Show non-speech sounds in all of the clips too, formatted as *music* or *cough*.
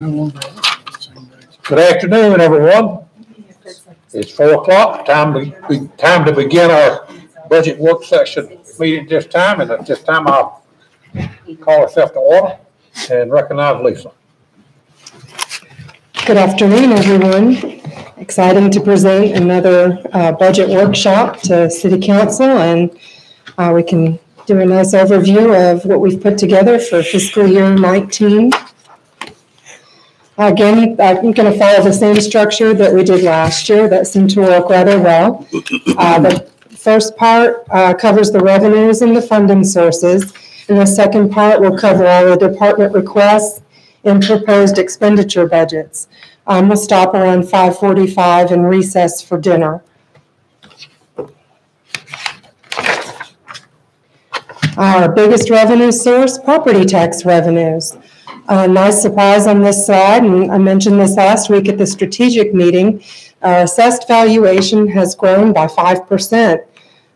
Good afternoon, everyone. It's four o'clock, time to, be- time to begin our budget work session meeting this time, and at this time I'll call ourselves to order and recognize Lisa. Good afternoon, everyone. Exciting to present another uh, budget workshop to City Council, and uh, we can do a nice overview of what we've put together for fiscal year 19. Again, I'm going to follow the same structure that we did last year. That seemed to work rather well. Uh, The first part uh, covers the revenues and the funding sources, and the second part will cover all the department requests and proposed expenditure budgets. Um, We'll stop around 5:45 and recess for dinner. Our biggest revenue source, property tax revenues. A nice surprise on this slide, and I mentioned this last week at the strategic meeting. Assessed valuation has grown by 5%.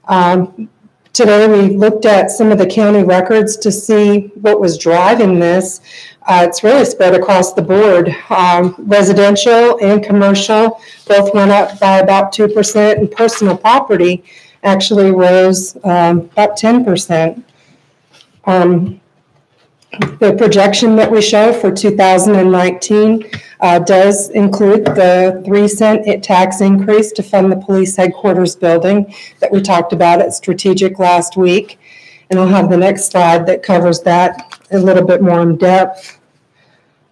Um, Today, we looked at some of the county records to see what was driving this. Uh, It's really spread across the board. Um, Residential and commercial both went up by about 2%, and personal property actually rose um, about 10%. Um, The projection that we show for 2019 uh, does include the 3 cent tax increase to fund the police headquarters building that we talked about at strategic last week. And I'll have the next slide that covers that a little bit more in depth.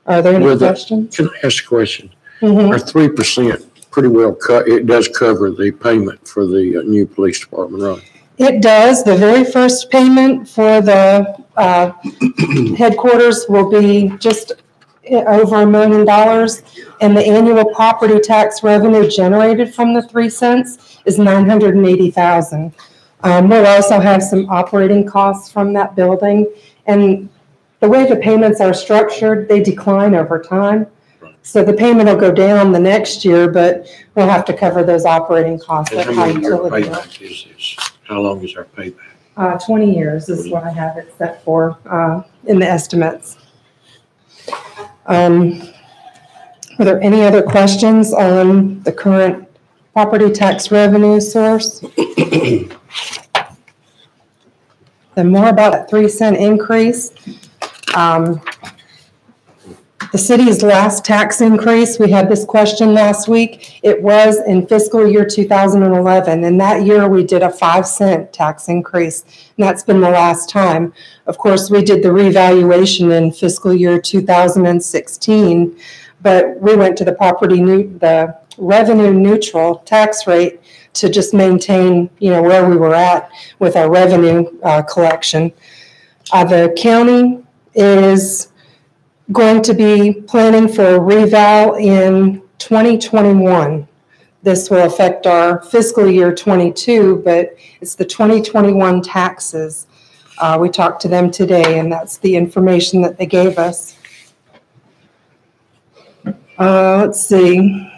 Are there any With the- questions? Can I ask a question? Mhm. Our three percent pretty well cut, it does cover the payment for the uh, new police department, right? It does. The very first payment for the uh, headquarters will be just over a million dollars. And the annual property tax revenue generated from the three cents is nine hundred and eighty thousand. Um, We'll also have some operating costs from that building. And the way the payments are structured, they decline over time. So the payment will go down the next year, but we'll have to cover those operating costs. And how year utility is? How long is our payback? Uh, 20 years is what I have it set for uh, in the estimates. Um, Are there any other questions on the current property tax revenue source? *coughs* Then more about that 3 cent increase. Um, The city's last tax increase, we had this question last week. It was in fiscal year 2011, and that year we did a 5 cent tax increase, and that's been the last time. Of course, we did the revaluation in fiscal year 2016, but we went to the property new, the revenue neutral tax rate to just maintain, you know, where we were at with our revenue uh, collection. Uh, The county is going to be planning for a reval in 2021. This will affect our fiscal year '22, but it's the 2021 taxes. Uh, We talked to them today, and that's the information that they gave us. Uh, Let's see.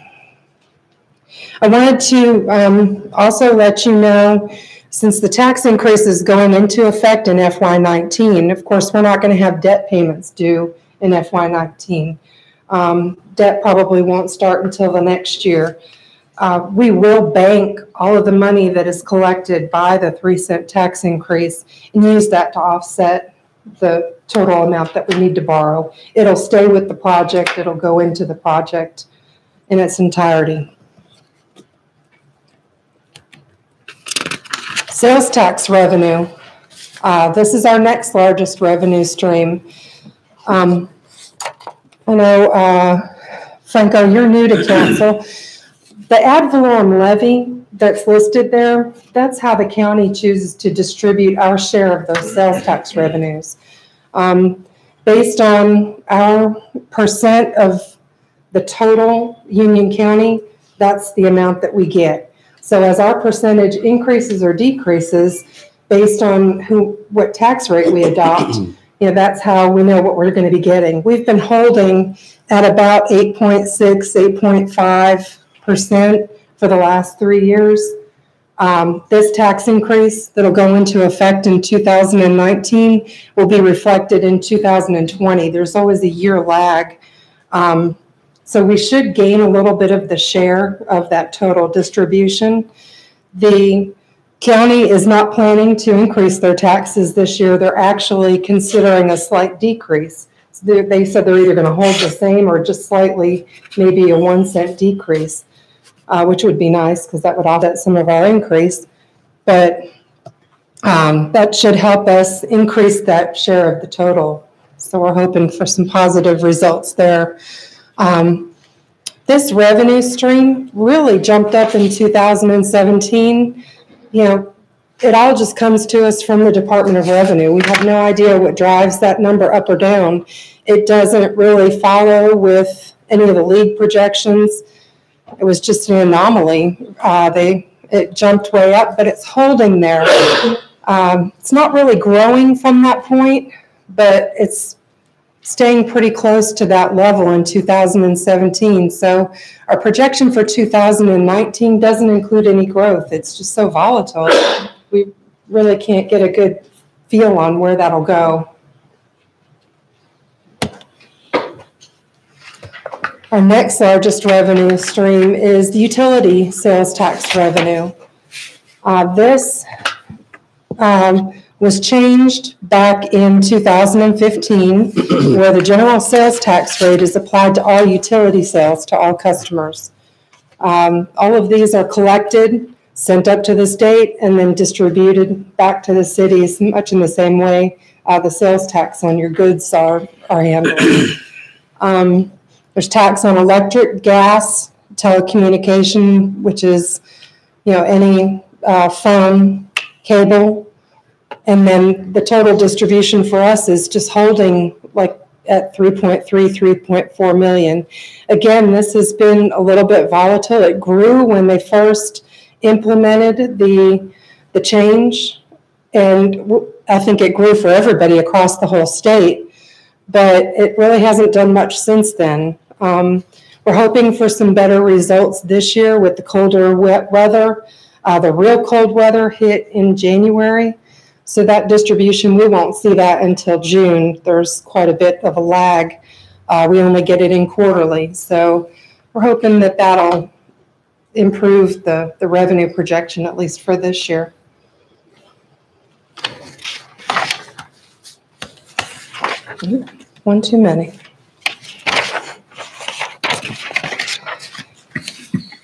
I wanted to um, also let you know, since the tax increase is going into effect in FY19, of course, we're not going to have debt payments due in FY19. Um, Debt probably won't start until the next year. Uh, We will bank all of the money that is collected by the three cent tax increase and use that to offset the total amount that we need to borrow. It'll stay with the project, it'll go into the project in its entirety. Sales tax revenue. Uh, This is our next largest revenue stream. Um, I know, uh, Franco, you're new to council. The ad valorem levy that's listed there, that's how the county chooses to distribute our share of those sales tax revenues. Um, Based on our percent of the total Union County, that's the amount that we get. So as our percentage increases or decreases, based on who, what tax rate we adopt, you know, that's how we know what we're going to be getting. We've been holding at about 8.6, 8.5% for the last three years. Um, This tax increase that'll go into effect in 2019 will be reflected in 2020. There's always a year lag Um, So we should gain a little bit of the share of that total distribution. The county is not planning to increase their taxes this year. They're actually considering a slight decrease. So They said they're either going to hold the same or just slightly, maybe a one cent decrease, uh, which would be nice because that would offset some of our increase. But um, that should help us increase that share of the total. So we're hoping for some positive results there. Um, This revenue stream really jumped up in 2017. You know, it all just comes to us from the Department of Revenue. We have no idea what drives that number up or down. It doesn't really follow with any of the league projections. It was just an anomaly. Uh, They, it jumped way up, but it's holding there. Um, It's not really growing from that point, but it's staying pretty close to that level in 2017. So our projection for 2019 doesn't include any growth. It's just so volatile. We really can't get a good feel on where that'll go. Our next largest revenue stream is the utility sales tax revenue. Uh, This um, was changed back in 2015, *clears throat* where the general sales tax rate is applied to all utility sales to all customers. Um, All of these are collected, sent up to the state, and then distributed back to the cities, much in the same way uh, the sales tax on your goods are, are handled. *clears throat* Um, There's tax on electric, gas, telecommunication, which is, you know, any uh, phone, cable, and then the total distribution for us is just holding like at 3.3, 3.4 million. Again, this has been a little bit volatile. It grew when they first implemented the, the change. And I think it grew for everybody across the whole state. But it really hasn't done much since then. Um, we're hoping for some better results this year with the colder wet weather. Uh, the real cold weather hit in January. So that distribution, we won't see that until June. There's quite a bit of a lag. Uh, we only get it in quarterly. So we're hoping that that'll improve the, the revenue projection, at least for this year. One too many.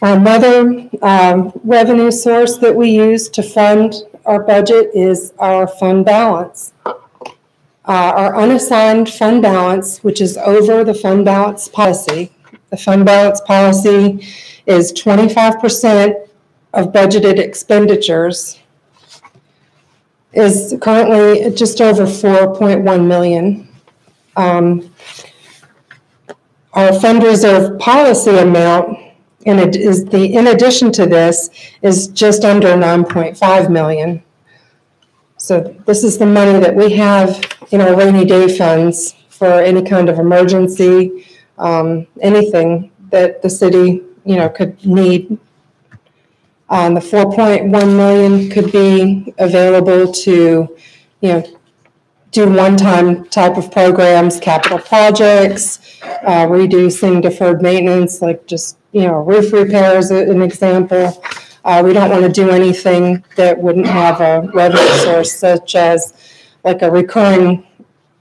Another um, revenue source that we use to fund our budget is our fund balance. Uh, Our unassigned fund balance, which is over the fund balance policy. The fund balance policy is 25% of budgeted expenditures, is currently just over 4.1 million. Um, Our fund reserve policy amount and it is the, in addition to this, is just under 9.5 million. So this is the money that we have in our rainy day funds for any kind of emergency, um, anything that the city, you know, could need. Um, the 4.1 million could be available to, you know, do one-time type of programs, capital projects, uh, reducing deferred maintenance, like just, you know, roof repair is an example. Uh, we don't want to do anything that wouldn't have a revenue source such as like a recurring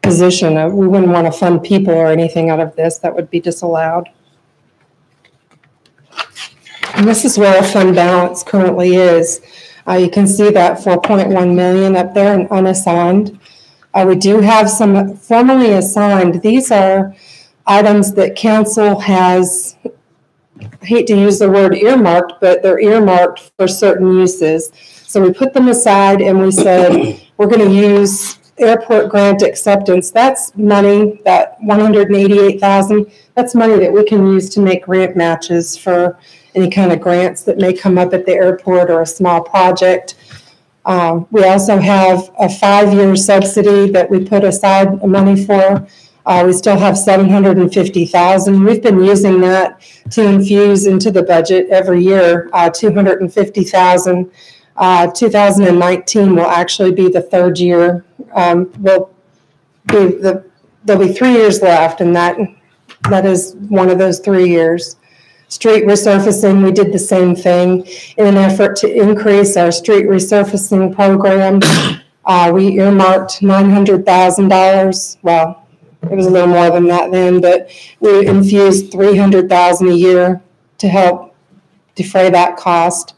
position. Uh, We wouldn't want to fund people or anything out of this. That would be disallowed. And this is where our fund balance currently is. Uh, you can see that 4.1 million up there and unassigned. Uh, we do have some formally assigned. These are items that council has, I hate to use the word earmarked, but they're earmarked for certain uses. So we put them aside and we said, *clears throat* we're going to use airport grant acceptance. That's money, that 188,000, that's money that we can use to make grant matches for any kind of grants that may come up at the airport or a small project. Um, We also have a five-year subsidy that we put aside money for. Uh, We still have 750,000. We've been using that to infuse into the budget every year, uh, 250,000. Uh, 2019 will actually be the third year. Um, Will be the, there'll be three years left, and that That is one of those three years. Street resurfacing, we did the same thing in an effort to increase our street resurfacing program. *coughs* Uh, we earmarked nine hundred thousand dollars. Well, it was a little more than that then, but we infused three hundred thousand a year to help defray that cost.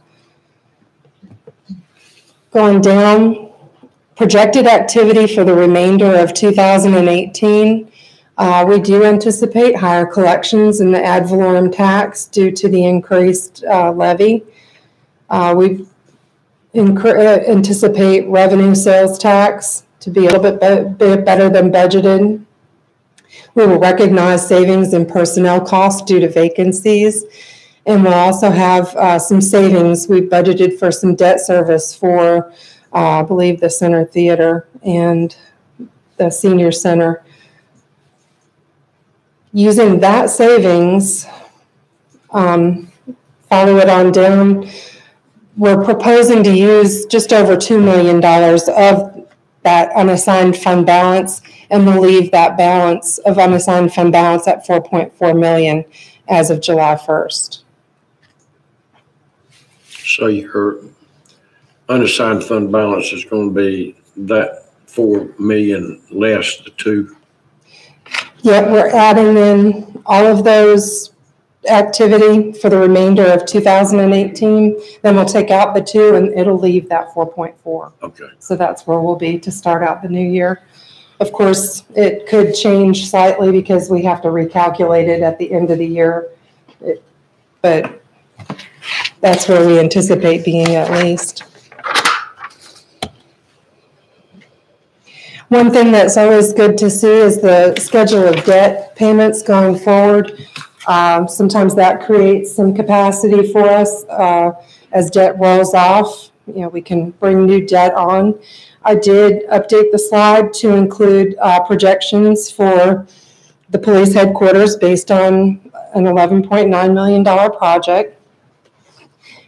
Going down, projected activity for the remainder of two thousand and eighteen. Uh, we do anticipate higher collections in the ad valorem tax due to the increased, uh, levy. Uh, we uh, anticipate revenue sales tax to be a little bit, be- bit better than budgeted. We will recognize savings in personnel costs due to vacancies. And we'll also have, uh, some savings. We budgeted for some debt service for, uh, I believe, the Center Theater and the Senior Center using that savings, um, follow it on down, we're proposing to use just over $2 million of that unassigned fund balance, and we'll leave that balance of unassigned fund balance at 4.4 million as of July 1st. So your unassigned fund balance is gonna be that four million less the two. Yep, we're adding in all of those activity for the remainder of 2018. Then we'll take out the two and it'll leave that 4.4. Okay. So that's where we'll be to start out the new year. Of course, it could change slightly because we have to recalculate it at the end of the year. It- But that's where we anticipate being at least. One thing that's always good to see is the schedule of debt payments going forward. Um, Sometimes that creates some capacity for us uh, as debt rolls off. You know, we can bring new debt on. I did update the slide to include uh, projections for the police headquarters based on an $11.9 million project.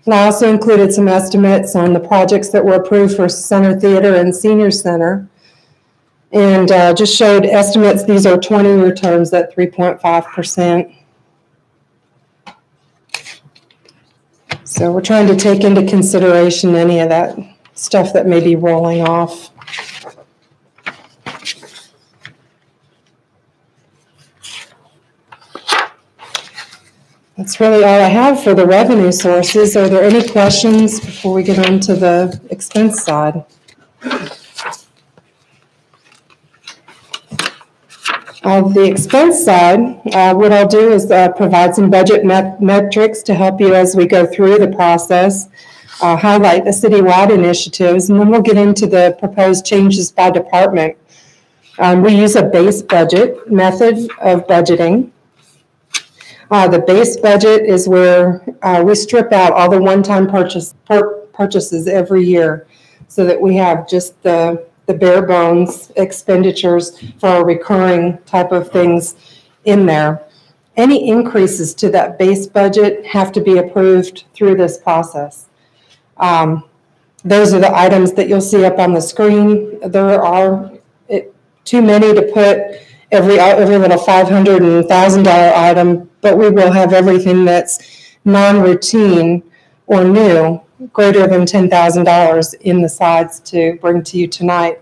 And I also included some estimates on the projects that were approved for Center Theater and Senior Center. And uh, just showed estimates, these are 20-year terms at 3.5%. So we're trying to take into consideration any of that stuff that may be rolling off. That's really all I have for the revenue sources. Are there any questions before we get on to the expense side? On the expense side, uh, what I'll do is uh, provide some budget met- metrics to help you as we go through the process, uh, highlight the citywide initiatives, and then we'll get into the proposed changes by department. Um, We use a base budget method of budgeting. Uh, The base budget is where uh, we strip out all the one-time purchase, pur- purchases every year so that we have just the, the bare bones expenditures for our recurring type of things in there. Any increases to that base budget have to be approved through this process. Um, Those are the items that you'll see up on the screen. There are it, too many to put every, every little five hundred and thousand dollar item, but we will have everything that's non-routine or new, greater than ten thousand dollars in the slides to bring to you tonight.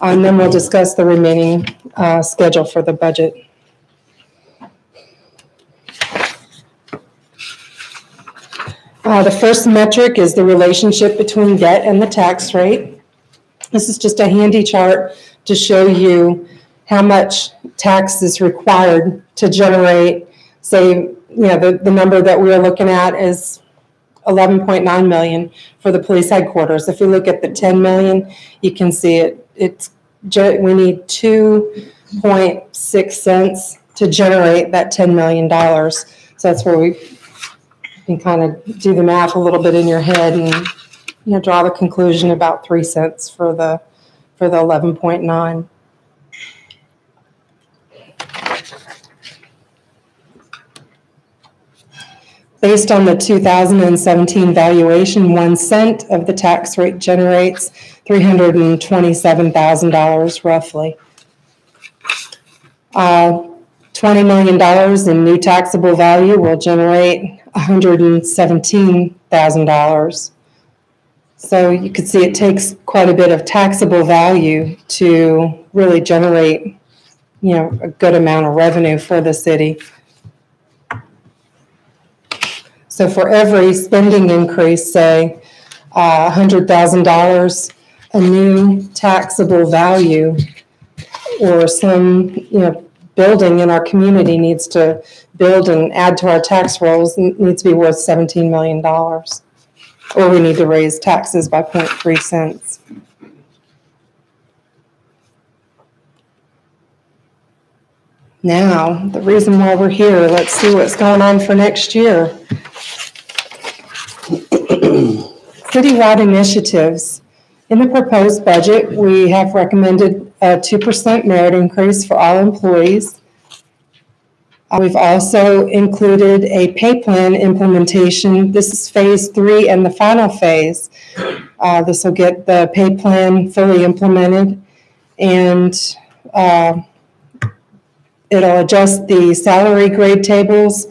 And then we'll discuss the remaining, uh, schedule for the budget. Uh, the first metric is the relationship between debt and the tax rate. This is just a handy chart to show you how much tax is required to generate, say, you know, the, the number that we're looking at is 11.9 million for the police headquarters. If you look at the 10 million, you can see it, it's, we need 2.6 cents to generate that $10 million. So that's where we can kind of do the math a little bit in your head and, you know, draw the conclusion about 3 cents for the, for the 11.9. Based on the 2017 valuation, 1 cent of the tax rate generates $327,000 roughly. Uh, $20 million in new taxable value will generate $117,000. So you could see it takes quite a bit of taxable value to really generate, you know, a good amount of revenue for the city. So for every spending increase, say, uh, $100,000, a new taxable value or some, you know, building in our community needs to build and add to our tax rolls needs to be worth $17 million. Or we need to raise taxes by 0.3 cents. Now, the reason why we're here, let's see what's going on for next year. *clears throat* Citywide initiatives. In the proposed budget, we have recommended a 2% merit increase for all employees. Uh, We've also included a pay plan implementation. This is phase three and the final phase. Uh, This will get the pay plan fully implemented and uh, it'll adjust the salary grade tables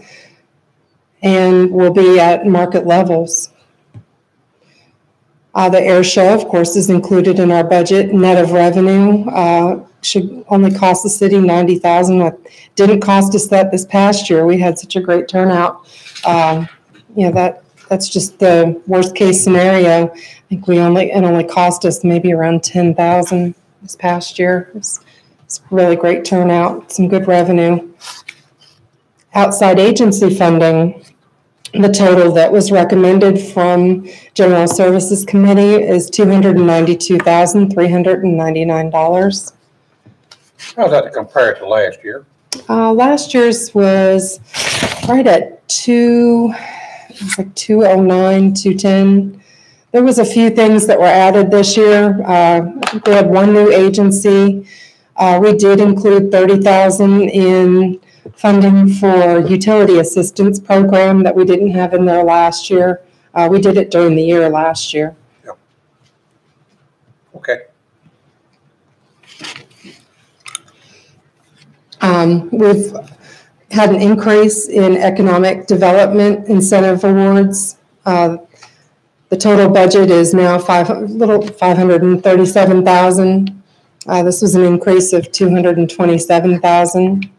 and will be at market levels. Uh, the air show, of course, is included in our budget. Net of revenue, uh, should only cost the city ninety thousand. It Didn't cost us that this past year. We had such a great turnout. Um, you know, that, that's just the worst case scenario. I think we only, it only cost us maybe around ten thousand this past year. It's, it's really great turnout, some good revenue. Outside agency funding, the total that was recommended from General Services Committee is two hundred and ninety-two thousand, three hundred and ninety-nine dollars. How's that to compare to last year? Uh, last year's was right at two, like two oh nine, two ten. There was a few things that were added this year. Uh, we had one new agency. Uh, we did include thirty thousand in funding for utility assistance program that we didn't have in there last year. Uh, we did it during the year last year. Okay, Um, We've had an increase in economic development incentive awards. Uh, The total budget is now five, little, 537,000. Uh, This was an increase of 227,000. And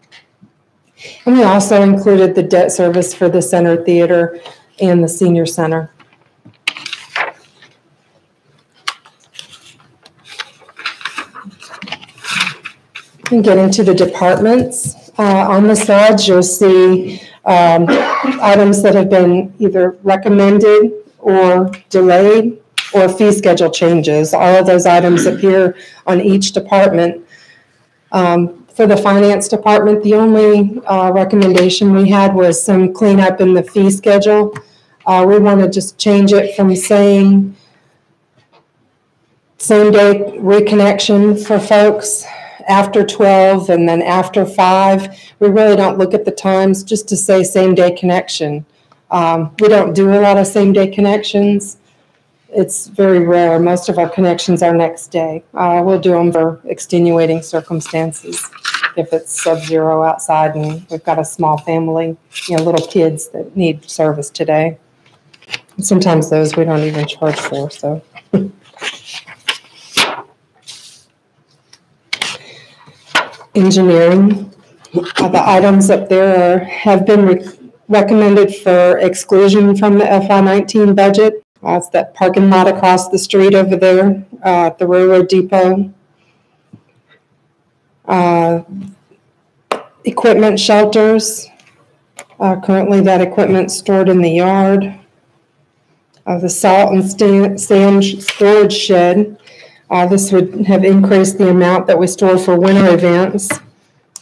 we also included the debt service for the center theater and the senior center. And get into the departments. Uh, On the slides, you'll see um, items that have been either recommended or delayed or fee schedule changes. All of those items appear on each department. Um, For the finance department, the only uh, recommendation we had was some cleanup in the fee schedule. Uh, We want to just change it from saying same-day reconnection for folks after 12 and then after 5. We really don't look at the times, just to say same-day connection. Um, We don't do a lot of same-day connections. It's very rare. Most of our connections are next day. Uh, We'll do them for extenuating circumstances. If it's sub-zero outside and we've got a small family, you know, little kids that need service today. Sometimes those we don't even charge for, so. *laughs* Engineering, uh, the items up there are, have been re- recommended for exclusion from the FY nineteen budget. It's that parking lot across the street over there, uh, at the railroad depot. Uh, Equipment shelters, uh, currently that equipment stored in the yard. Uh, the salt and sand storage shed, uh, this would have increased the amount that we store for winter events.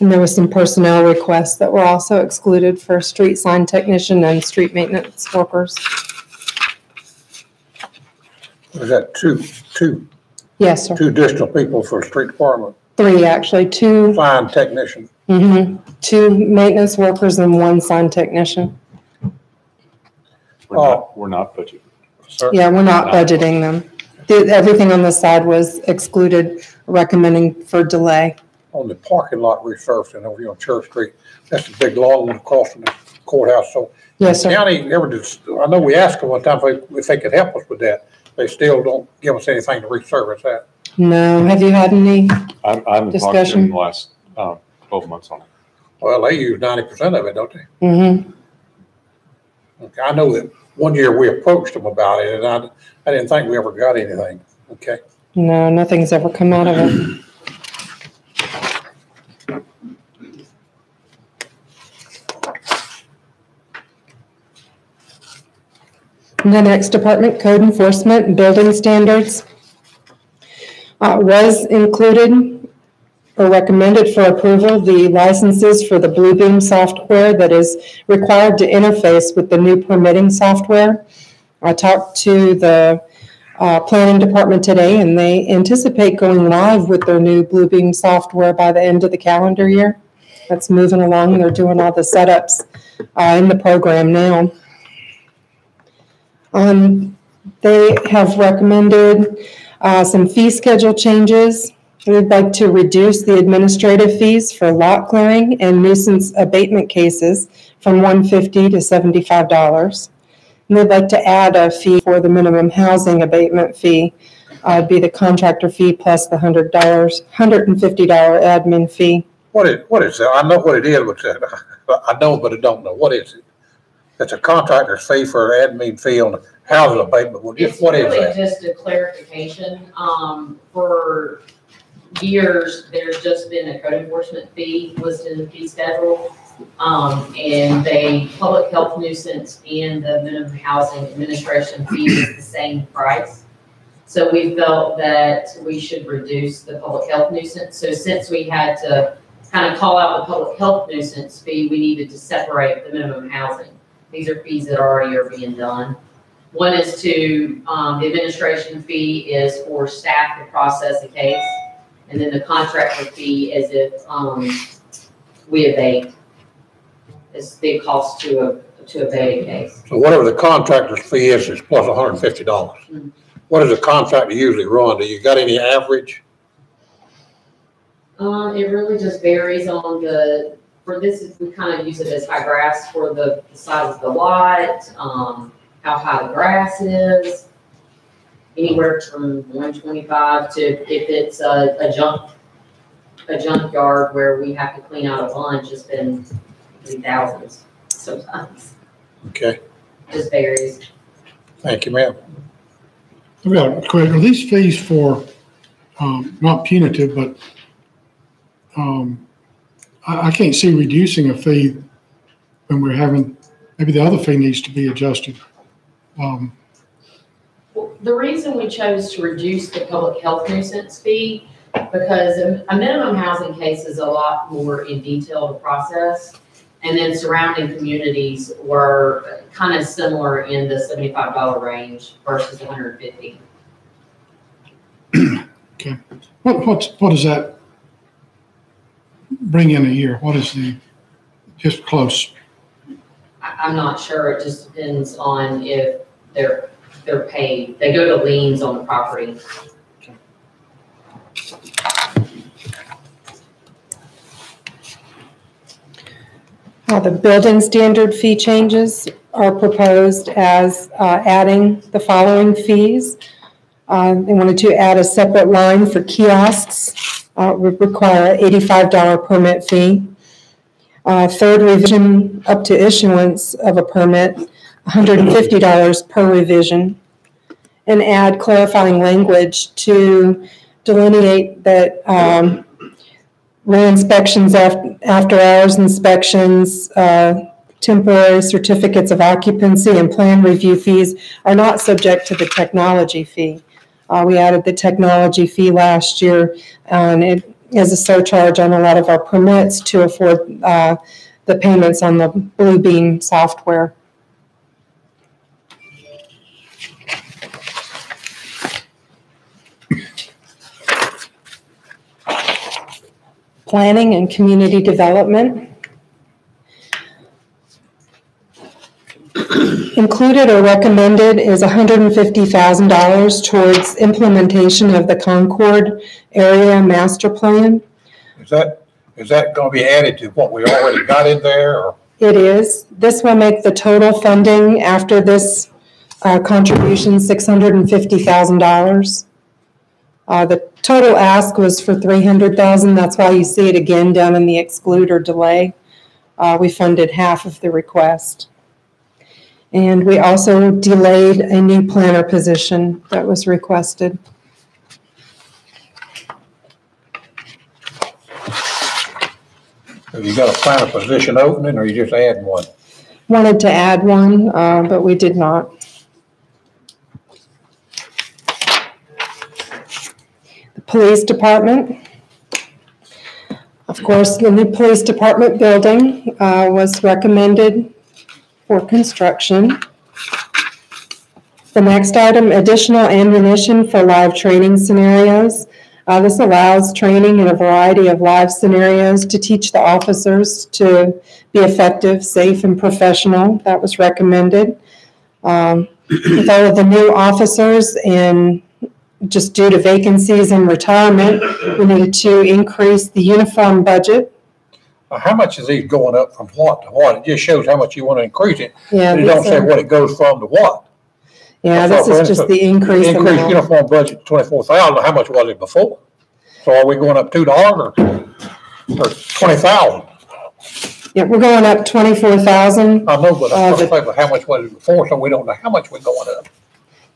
And there was some personnel requests that were also excluded for street sign technician and street maintenance workers. was that two, two, Yes, sir. two additional people for street department, Three, actually, two, fine technician? mhm, two maintenance workers and one sign technician. We're not, we're not budgeting. Sir? Yeah, we're not budgeting them. The- Everything on the side was excluded, recommending for delay. On the parking lot resurfacing over here on Church Street, That's a big long one across from the courthouse, so. Yes, sir. County ever, just- I know we asked them one time if they, if they could help us with that. They still don't give us anything to resurface that. No, have you had any? I'm, I'm talking to Discussion? them the last, uh, twelve months on it. Well, they use ninety percent of it, don't they? Mm-hmm. Okay, I know that one year we approached them about it and I, I didn't think we ever got anything. Okay, No, nothing's ever come out of it. And The next department, code enforcement building standards, uh, was included or recommended for approval, the licenses for the Bluebeam software that is required to interface with the new permitting software. I talked to the uh, planning department today, and they anticipate going live with their new Bluebeam software by the end of the calendar year. That's moving along. They're doing all the setups uh, in the program now. Um, They have recommended uh, some fee schedule changes. We'd like to reduce the administrative fees for lot clearing and nuisance abatement cases from 150 to $75. And they'd like to add a fee for the minimum housing abatement fee. Uh, it'd be the contractor fee plus the hundred dollars, hundred and fifty dollar admin fee. what is, what is that? I know what it is, but uh, *laughs* I know, but I don't know. What is it? It's a contractor's fee for an admin fee on housing abatement. Well, just It's what is really that? just a clarification. Um, for years, there's just been a code enforcement fee listed in the fee schedule. Um, and the public health nuisance and the minimum housing administration fee is the same price. So we felt that we should reduce the public health nuisance. So since we had to kind of call out the public health nuisance fee, we needed to separate the minimum housing. These are fees that already are being done. One is to, um, the administration fee is for staff to process the case. And then the contractor fee is if, um, we abate. It's the cost to, a- to abate a case. So whatever the contractor's fee is, is plus hundred and fifty dollars. Mhm. What does a contractor usually run? Do you got any average? Um, it really just varies on the, for this, we kind of use it as high grass for the the size of the lot, um, how high the grass is. Anywhere from one twenty-five to if it's a, a junk, a junkyard where we have to clean out a bunch, it's been three thousands sometimes. Okay, Just varies. thank you, ma'am. I've got a question. Are these fees for, um, not punitive, but, um, I, I can't see reducing a fee when we're having, maybe the other fee needs to be adjusted. Um, Well, The reason we chose to reduce the public health nuisance fee, because a minimum housing case is a lot more in detail to process. And then surrounding communities were kind of similar in the seventy-five dollar range versus hundred and fifty. okay. what, what's, what does that bring in a year? What is the, just close? I, I'm not sure, it just depends on if they're, they're paid. They go to liens on the property. Uh, The building standard fee changes are proposed as uh, adding the following fees. Uh, They wanted to add a separate line for kiosks, uh, would require an $85 permit fee. Uh, Third revision up to issuance of a permit, $150 per revision. And add clarifying language to delineate that um, re-inspections af- after hours inspections, uh, temporary certificates of occupancy and plan review fees are not subject to the technology fee. Uh, we added the technology fee last year, and it is a surcharge on a lot of our permits to afford, uh, the payments on the Bluebeam software. Planning and community development. Included or recommended is $150,000 towards implementation of the Concord Area Master Plan. Is that, is that gonna be added to what we already got in there, or? It is. This will make the total funding after this uh, contribution $650,000. Uh, The total ask was for 300,000. That's why you see it again down in the exclude or delay. Uh, We funded half of the request. And we also delayed a new planner position that was requested. Have you got a planner position opening, or you just adding one? Wanted to add one, uh, but we did not. Police department. Of course, the new police department building uh, was recommended for construction. The next item, additional ammunition for live training scenarios. Uh, This allows training in a variety of live scenarios to teach the officers to be effective, safe, and professional. That was recommended. Um, With all of the new officers and just due to vacancies and retirement, we needed to increase the uniform budget. Now, How much is these going up from what to what? It just shows how much you wanna increase it, Yeah, but it don't these say are- what it goes from to what. yeah, this is just the increase Increased amount. uniform budget twenty-four thousand, how much was it before? So are we going up two dollars or, or twenty thousand? Yeah, we're going up twenty-four thousand. I know, but Uh, I'm trying to how much was it before, so we don't know how much we're going up.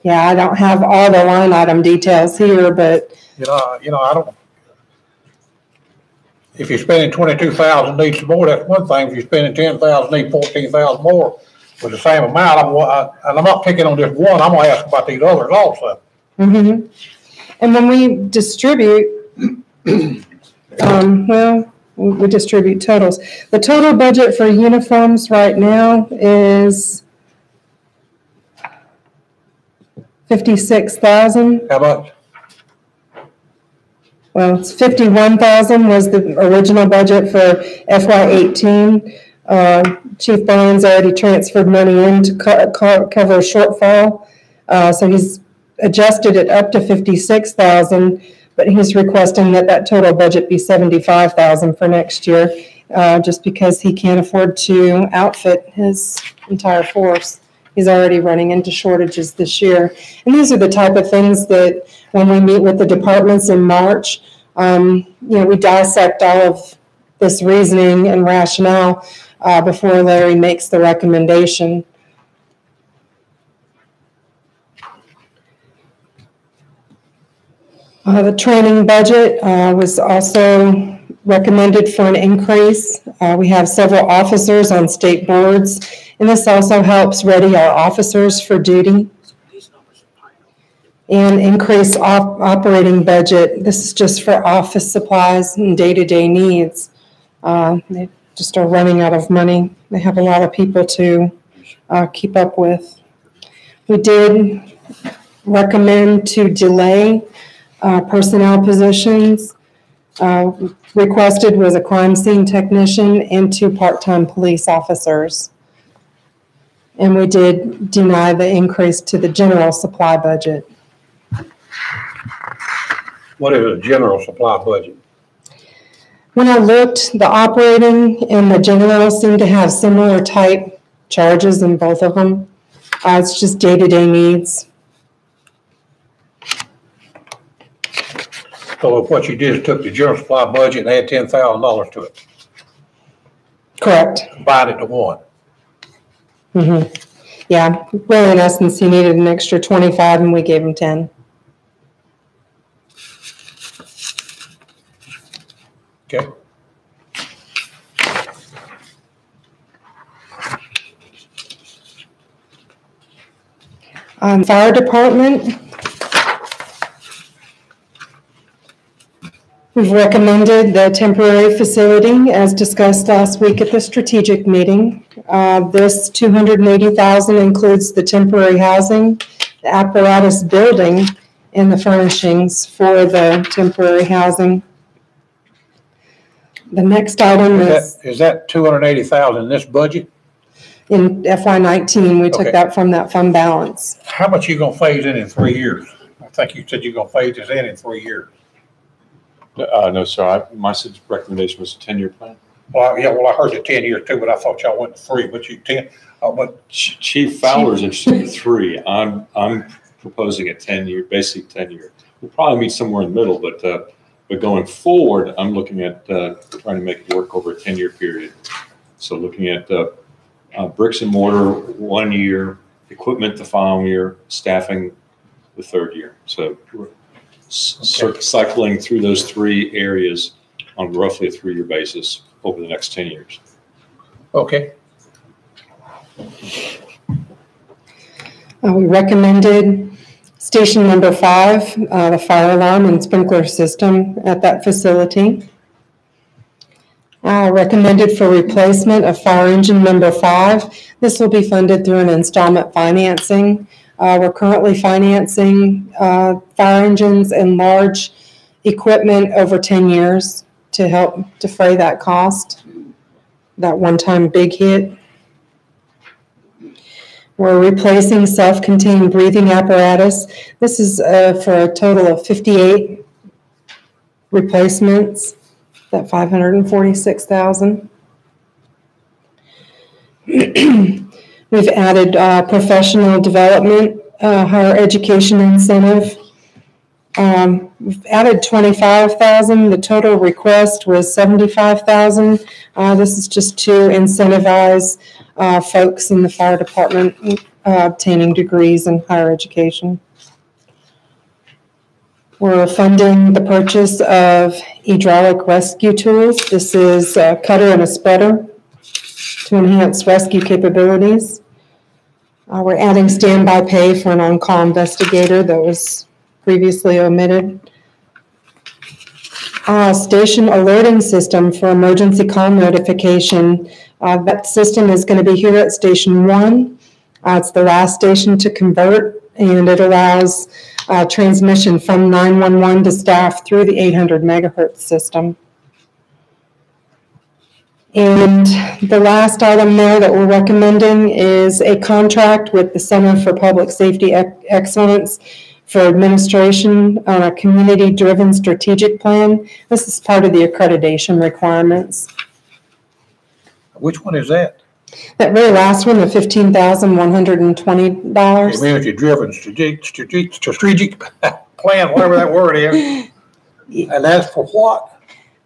Yeah, I don't have all the line item details here, but You know, you know, I don't. If you're spending twenty-two thousand, need some more, that's one thing. If you're spending ten thousand, need fourteen thousand more with the same amount, I'm, and I'm not picking on just one, I'm gonna ask about these others also. Mhm. And when we distribute, um, well, we we distribute totals. The total budget for uniforms right now is fifty-six thousand. How much? Well, it's fifty-one thousand was the original budget for FY eighteen. Uh, Chief Barnes already transferred money in to co- co- cover a shortfall. Uh, so he's adjusted it up to fifty-six thousand, but he's requesting that that total budget be seventy-five thousand for next year, uh, just because he can't afford to outfit his entire force. He's already running into shortages this year. And these are the type of things that, when we meet with the departments in March, um, you know, we dissect all of this reasoning and rationale, uh, before Larry makes the recommendation. Uh, the training budget, uh, was also recommended for an increase. Uh, we have several officers on state boards, and this also helps ready our officers for duty. And increase op- operating budget, this is just for office supplies and day-to-day needs. Uh, they just are running out of money. They have a lot of people to, uh, keep up with. We did recommend to delay uh, personnel positions. Uh, Requested was a crime scene technician and two part-time police officers. And we did deny the increase to the general supply budget. What is a general supply budget? When I looked, the operating and the general seem to have similar type charges in both of them. Uh, It's just day-to-day needs. So if what you did is took the general supply budget and add ten thousand dollars to it, Correct. combined it to one. Mhm. Yeah, really in essence, he needed an extra 25 and we gave him 10. Okay. Um, Fire department. We've recommended the temporary facility as discussed last week at the strategic meeting. Uh, This 280,000 includes the temporary housing, the apparatus building, and the furnishings for the temporary housing. The next item is. Is that, is that two hundred and eighty thousand in this budget? In FY nineteen, we took Okay. that from that fund balance. How much you gonna phase in in three years? I think you said you're gonna phase this in in three years. Uh, no, sir, I, my recommendation was a ten-year plan. Well, yeah, well, I heard the 10 year too, but I thought y'all went to three, but you ten, uh, but Ch- Chief Fowler's interested in three. I'm, I'm proposing a ten-year, basic ten-year. We'll probably meet somewhere in the middle, but, uh, but going forward, I'm looking at, uh, trying to make it work over a ten-year period. So looking at, uh, uh, bricks and mortar, one year, equipment the following year, staffing the third year. So Okay. cycling through those three areas on roughly a three-year basis over the next ten years. okay. Uh, We recommended station number five, uh, the fire alarm and sprinkler system at that facility. Uh, Recommended for replacement of fire engine number five. This will be funded through an installment financing. Uh, We're currently financing uh, fire engines and large equipment over 10 years to help defray that cost, that one-time big hit. We're replacing self-contained breathing apparatus. This is uh, for a total of 58 replacements, that 546,000. *clears throat* *clears throat* We've added uh, professional development, uh, higher education incentive. Um, We've added 25,000. The total request was 75,000. Uh, This is just to incentivize uh, folks in the fire department uh, obtaining degrees in higher education. We're funding the purchase of hydraulic rescue tools. This is a cutter and a spreader to enhance rescue capabilities. Uh, We're adding standby pay for an on-call investigator that was previously omitted. Uh, Station alerting system for emergency call notification. Uh, That system is going to be here at Station One. Uh, It's the last station to convert, and it allows uh, transmission from 911 to staff through the 800 megahertz system. And the last item there that we're recommending is a contract with the Center for Public Safety Excellence for administration on a community-driven strategic plan. This is part of the accreditation requirements. Which one is that? That very last one, the fifteen thousand one hundred and twenty dollars. Community driven strategic, strategic, strategic *laughs* plan, whatever that word is. *laughs* And that's for what?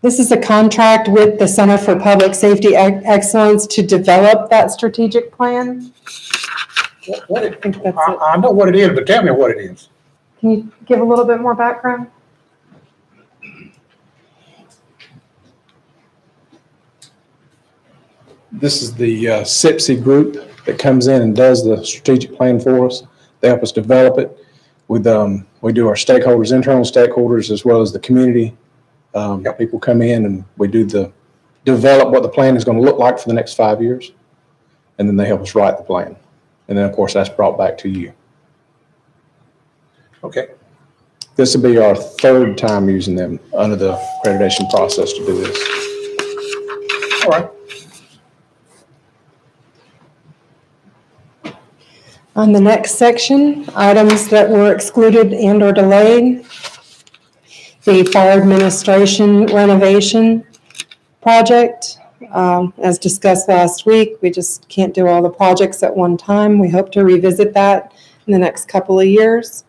This is a contract with the Center for Public Safety Excellence to develop that strategic plan. What- What I think that's I, it. I know what it is, but tell me what it is. Can you give a little bit more background? This is the uh, CPSE group that comes in and does the strategic plan for us. They help us develop it. With, um, we do our stakeholders, internal stakeholders, as well as the community. Um, People come in and we do the, develop what the plan is going to look like for the next five years. And then they help us write the plan. And then, of course, that's brought back to you. Okay, This will be our third time using them under the accreditation process to do this. all right. On the next section, items that were excluded and or delayed. The fire administration renovation project. Um, As discussed last week, we just can't do all the projects at one time. We hope to revisit that in the next couple of years.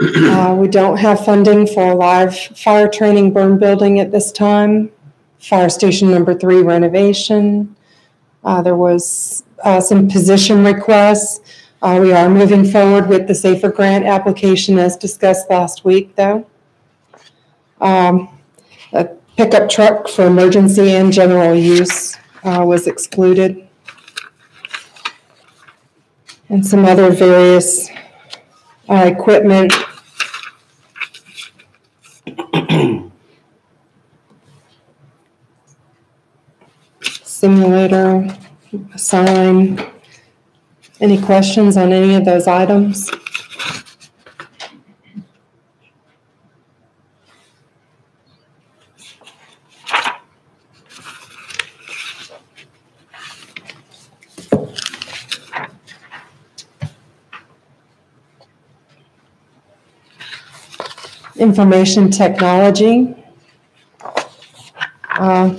Uh, We don't have funding for a live fire training burn building at this time. Fire station number three renovation. Uh, There was uh, some position requests. Uh, We are moving forward with the SAFER grant application as discussed last week, though. Um, A pickup truck for emergency and general use uh, was excluded. And some other various uh, equipment. Simulator, sign. Any questions on any of those items? Information technology. Uh,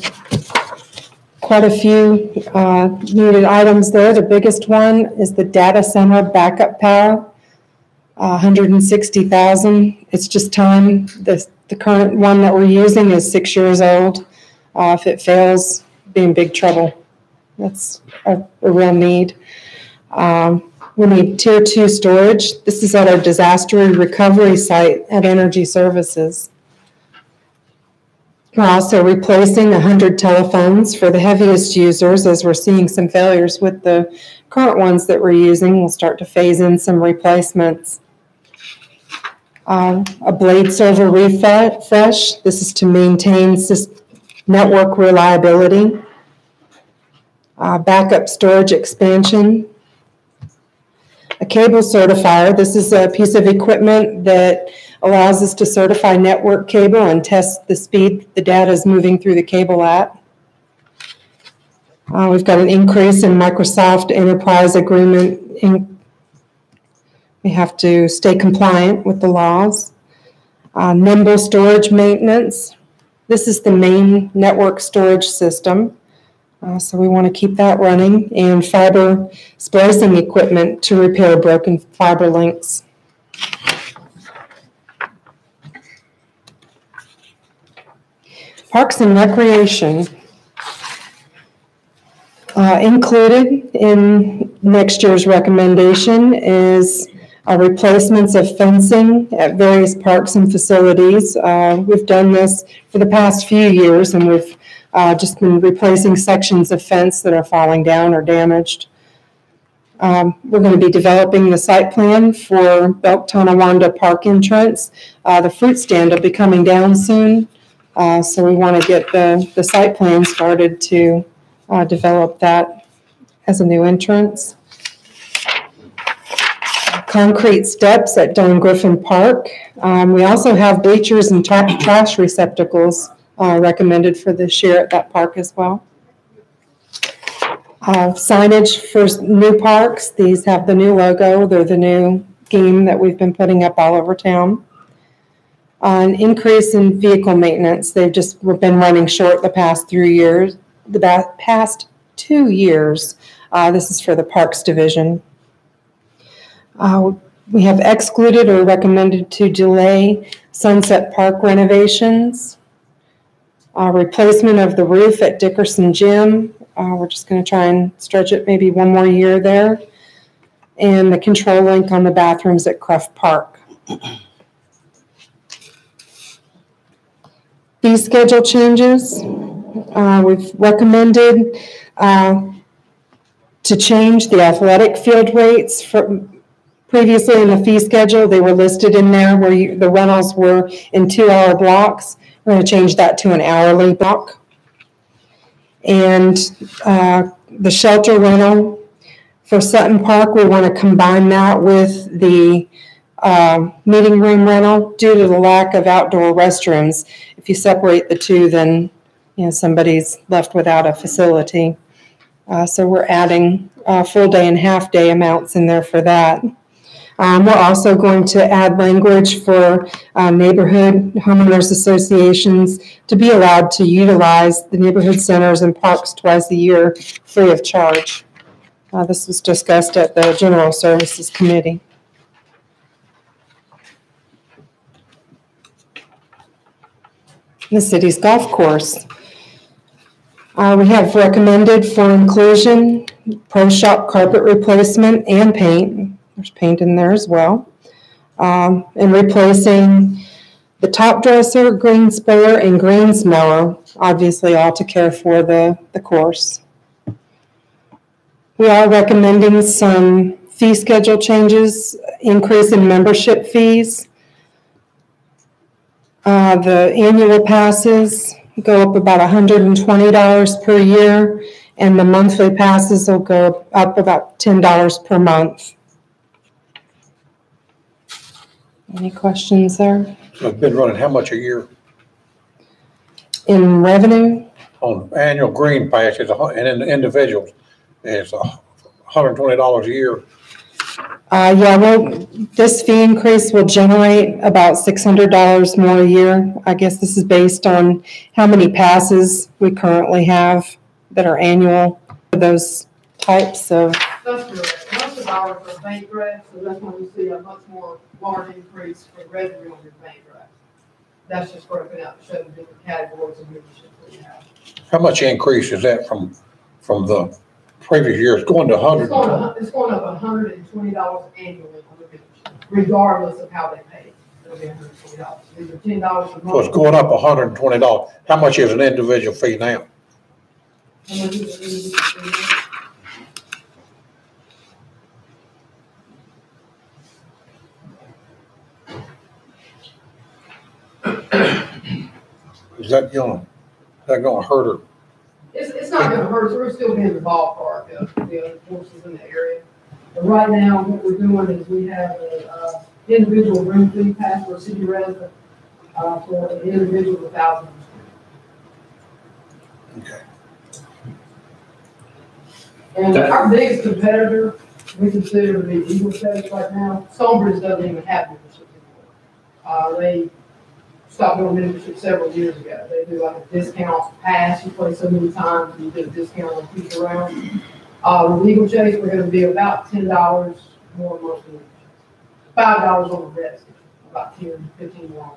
Quite a few uh, needed items there. The biggest one is the data center backup power, uh, 160,000. It's just time. The, the current one that we're using is six years old. Uh, If it fails, be in big trouble. That's a, a real need. Um, We need tier two storage. This is at our disaster recovery site at Energy Services. We're also replacing 100 telephones for the heaviest users as we're seeing some failures with the current ones that we're using. We'll start to phase in some replacements. Um, A blade server refresh. This is to maintain network reliability. Uh, Backup storage expansion. Cable certifier. This is a piece of equipment that allows us to certify network cable and test the speed the data is moving through the cable at. Uh, we've got an increase in Microsoft Enterprise Agreement. In, we have to stay compliant with the laws. Uh, nimble storage maintenance. This is the main network storage system. Uh, so we want to keep that running and fiber splicing equipment to repair broken fiber links. Parks and Recreation. Uh, Included in next year's recommendation is uh, replacements of fencing at various parks and facilities. Uh, We've done this for the past few years, and we've uh, just been replacing sections of fence that are falling down or damaged. Um, We're going to be developing the site plan for Belk Tonawanda Park entrance. Uh, The fruit stand will be coming down soon. Uh, So we want to get the, the site plan started to uh, develop that as a new entrance. Concrete steps at Don Griffin Park. Um, We also have bleachers and trash receptacles uh, recommended for this year at that park as well. Uh, Signage for new parks, these have the new logo, they're the new theme that we've been putting up all over town an increase in vehicle maintenance. They've just been running short the past three years, the past two years. Uh, This is for the Parks Division. Uh, We have excluded or recommended to delay Sunset Park renovations. Uh, Replacement of the roof at Dickerson Gym. Uh, We're just going to try and stretch it maybe one more year there. And the control link on the bathrooms at Creft Park. Fee schedule changes. Uh, We've recommended uh, to change the athletic field rates for, previously in the fee schedule, they were listed in there where you- the rentals were in two-hour blocks. We're going to change that to an hourly block. And uh, the shelter rental for Sutton Park, we want to combine that with the um, meeting room rental due to the lack of outdoor restrooms. If you separate the two, then, you know, somebody's left without a facility. Uh, So we're adding uh, full day and half day amounts in there for that. Um, We're also going to add language for uh, neighborhood homeowners associations to be allowed to utilize the neighborhood centers and parks twice a year free of charge. Uh, This was discussed at the General Services Committee. the city's golf course. Uh, we have recommended for inclusion, pro shop carpet replacement and paint. There's paint in there as well. Um, and replacing the top dresser, green sprayer, and greens mower, obviously all to care for the, the course. We are recommending some fee schedule changes, increase in membership fees. Uh, The annual passes go up about $120 per year, and the monthly passes will go up about $10 per month. Any questions there? So it's been running how much a year In revenue, on annual green passes and in individuals? It's a hundred and twenty dollars a year. Uh, yeah, well, this fee increase will generate about six hundred dollars more a year. I guess this is based on how many passes we currently have that are annual for those types of, That's correct. Most of ours are bank so that's when we see a much more large increase for revenue on your bank. That's just broken out to show the different categories of membership we have. How much increase is that from, from the previous years, going to It's hundred? going up, it's going up hundred and twenty dollars annually on the membership, regardless of how they pay. It'll be hundred and twenty dollars. These are ten dollars a month. So it's going up hundred and twenty dollars. How much is an individual fee now? Is it? Is it- Is that gonna, is that gonna hurt her? It's, it's not gonna hurt, us. we're still be in the ballpark of the other forces in the area. But right now, what we're doing is we have an uh, individual room fee pass for a city resident, uh, for an individual a thousand. Okay. And That- our biggest competitor, we consider to be Eagle Chase right now. Stonebridge doesn't even have membership anymore. Uh, they stopped doing membership several years ago. They do like a discount pass, you play so many times, and you get a discount on future rounds. Uh, with Eagle Chase, we're gonna be about ten dollars more monthly. Five dollars on the rest, about 10, 15 more.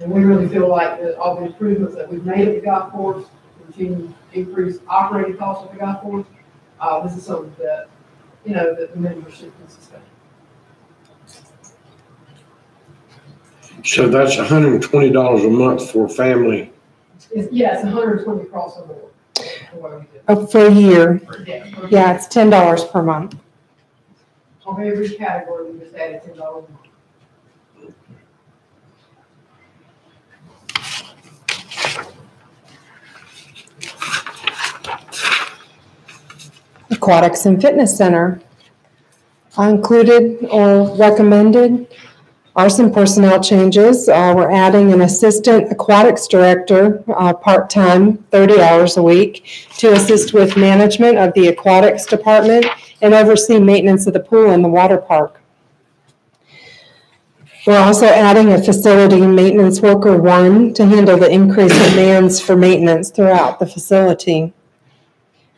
And we really feel like that all the improvements that we've made at the golf course, continue to increase operating costs at the golf course, uh, this is something that, you know, that the membership can sustain. So that's hundred and twenty dollars a month for a family. It's, yeah, it's hundred and twenty across the board. the way we do it. uh, for a year. Yeah, for- Yeah, it's ten dollars per month. On every category, we just added ten dollars a month. Aquatics and Fitness Center. I included or recommended are some personnel changes. Uh, We're adding an assistant aquatics director, uh, part-time, 30 hours a week, to assist with management of the aquatics department and oversee maintenance of the pool and the water park. We're also adding a facility maintenance worker one to handle the increased demands for maintenance throughout the facility.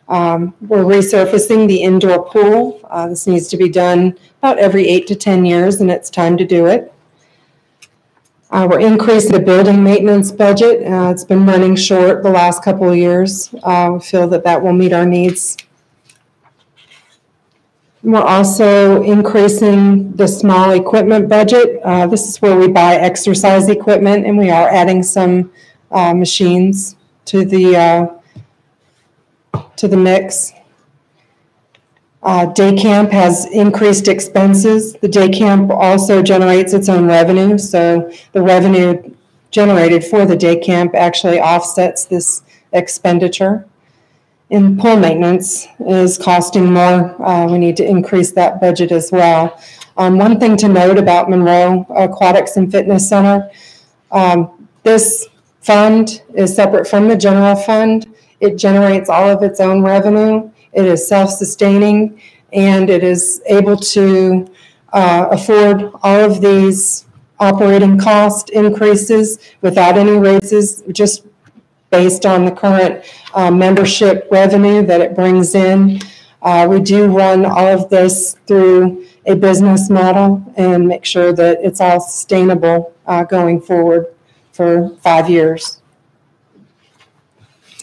Um, We're resurfacing the indoor pool. Uh, This needs to be done about every eight to 10 years, and it's time to do it. Uh, We're increasing the building maintenance budget. Uh, It's been running short the last couple of years. Uh, We feel that that will meet our needs. We're also increasing the small equipment budget. Uh, This is where we buy exercise equipment, and we are adding some uh, machines to the to the mix. Uh, Day camp has increased expenses. The day camp also generates its own revenue, so the revenue generated for the day camp actually offsets this expenditure. And pool maintenance is costing more. Uh, We need to increase that budget as well. Um, One thing to note about Monroe Aquatics and Fitness Center, um, this fund is separate from the general fund. It generates all of its own revenue. It is self-sustaining, and it is able to uh, afford all of these operating cost increases without any raises, just based on the current uh, membership revenue that it brings in. Uh, We do run all of this through a business model and make sure that it's all sustainable uh, going forward for five years.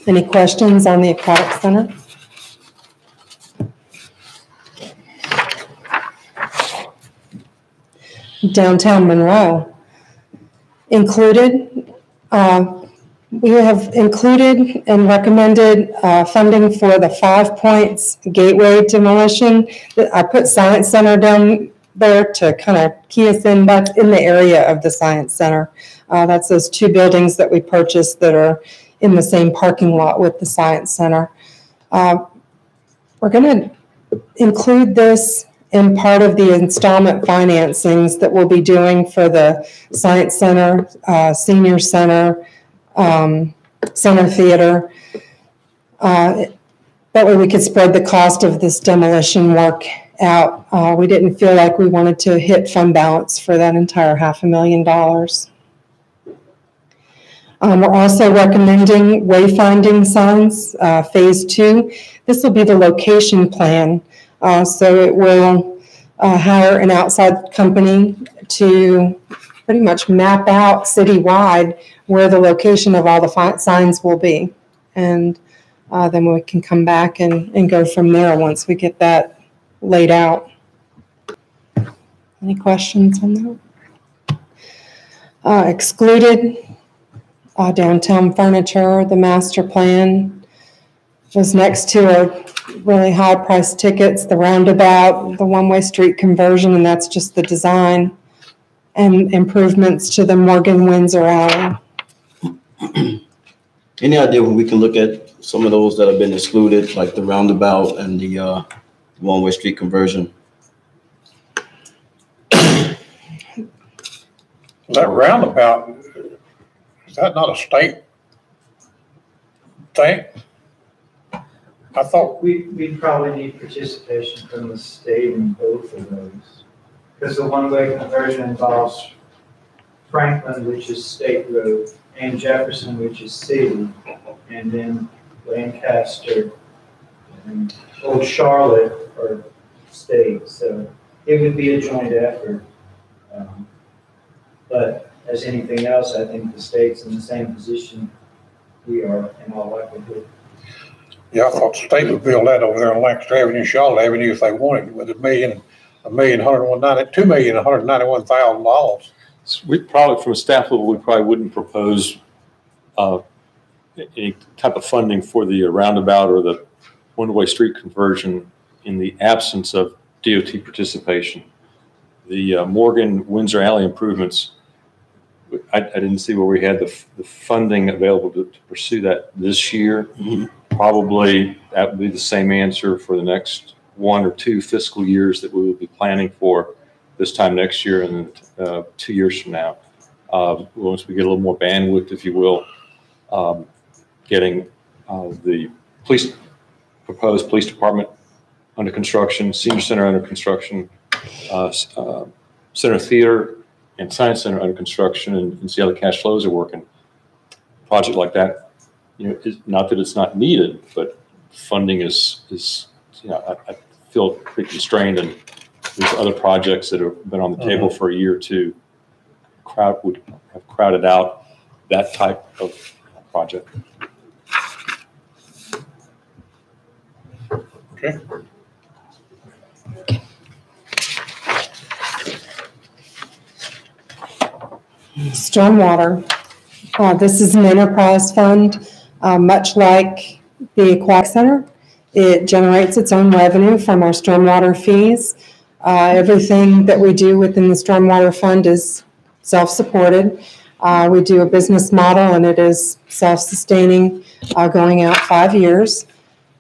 Any questions on the aquatic center? Downtown Monroe. Included, uh, we have included and recommended uh, funding for the Five Points Gateway demolition. I put Science Center down there to kind of key us in, but in the area of the Science Center. Uh, That's those two buildings that we purchased that are in the same parking lot with the Science Center. Uh, We're going to include this in part of the installment financings that we'll be doing for the Science Center, uh, Senior Center, um, Center Theater. Uh, That way we could spread the cost of this demolition work out. Uh, We didn't feel like we wanted to hit fund balance for that entire half a million dollars. Um, We're also recommending wayfinding signs, uh, Phase Two. This will be the location plan. Uh, So it will uh, hire an outside company to pretty much map out citywide where the location of all the signs will be. And uh, then we can come back and, and go from there once we get that laid out. Any questions on that? Uh, Excluded uh, downtown furniture, the master plan was next to a really high price tickets, the roundabout, the one-way street conversion, and that's just the design and improvements to the Morgan Windsor Alley. *clears throat* Any idea when we can look at some of those that have been excluded, like the roundabout and the uh, one-way street conversion? That roundabout, is that not a state thing? I thought, We, we probably need participation from the state in both of those. Because the one-way conversion involves Franklin, which is state road, and Jefferson, which is city, and then Lancaster and Old Charlotte are state, so it would be a joint effort. Um, But as anything else, I think the state's in the same position we are in all likelihood. yeah, I thought the state would build that over there on Lancaster Avenue, Charlotte Avenue if they wanted, with a million, a million, hundred and one ninety, two million, a hundred and ninety-one thousand dollars. We probably, from a staff level, we probably wouldn't propose uh, any type of funding for the roundabout or the one-way street conversion in the absence of DOT participation. The uh, Morgan Windsor Alley improvements, I, I didn't see where we had the, the funding available to to pursue that this year. Mhm. Probably that would be the same answer for the next one or two fiscal years that we will be planning for this time next year and uh, two years from now. Uh, Once we get a little more bandwidth, if you will, um, getting uh, the police, proposed police department under construction, senior center under construction, uh, uh, center theater and science center under construction and and see how the cash flows are working. Project like that, you know, is, not that it's not needed, but funding is, is, you know, I, I feel pretty constrained and there's other projects that have been on the table uh-huh. for a year or two. Crowd would have crowded out that type of project. Okay. Stormwater. Uh, This is an enterprise fund, uh, much like the Aquatic Center. It generates its own revenue from our stormwater fees. Uh, Everything that we do within the stormwater fund is self-supported. Uh, We do a business model and it is self-sustaining, uh, going out five years.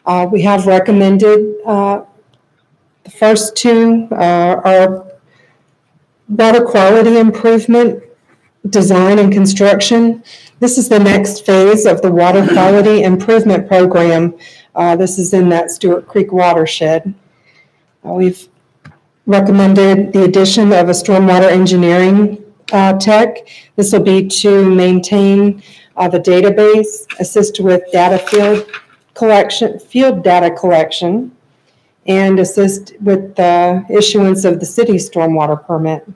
Uh, We have recommended, the first two are water quality improvement design and construction. This is the next phase of the water *clears throat* quality improvement program. Uh, This is in that Stewart Creek watershed. Uh, We've recommended the addition of a stormwater engineering uh, tech. This will be to maintain uh, the database, assist with data field collection, field data collection, and assist with the issuance of the city stormwater permit.